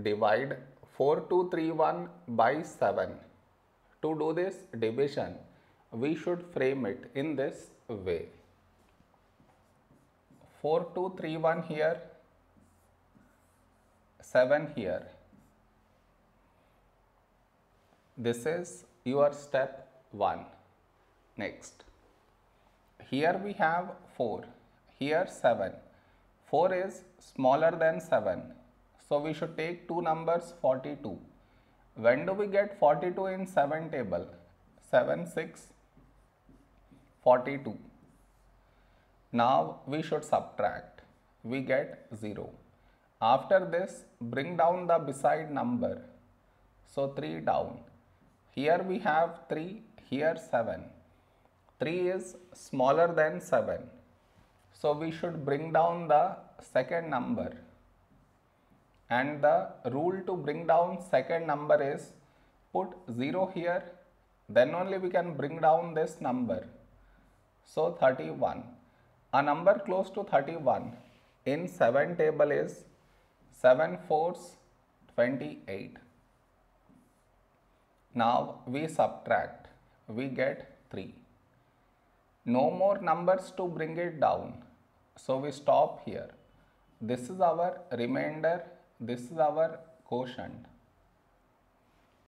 divide 4231 by 7. To do this division, we should frame it in this way. 4231 here, 7 here. This is your step 1. Next, here we have 4, here 7. 4 is smaller than 7. So we should take two numbers 42. When do we get 42 in 7 table? 7, 6, 42. Now we should subtract. We get 0. After this, bring down the beside number. So 3 down. Here we have 3, here 7. 3 is smaller than 7. So we should bring down the second number. And the rule to bring down second number is put 0 here. Then only we can bring down this number. So 31. A number close to 31 in 7 table is 7 fours 28. Now we subtract, we get 3. No more numbers to bring it down. So we stop here. This is our remainder, this is our quotient.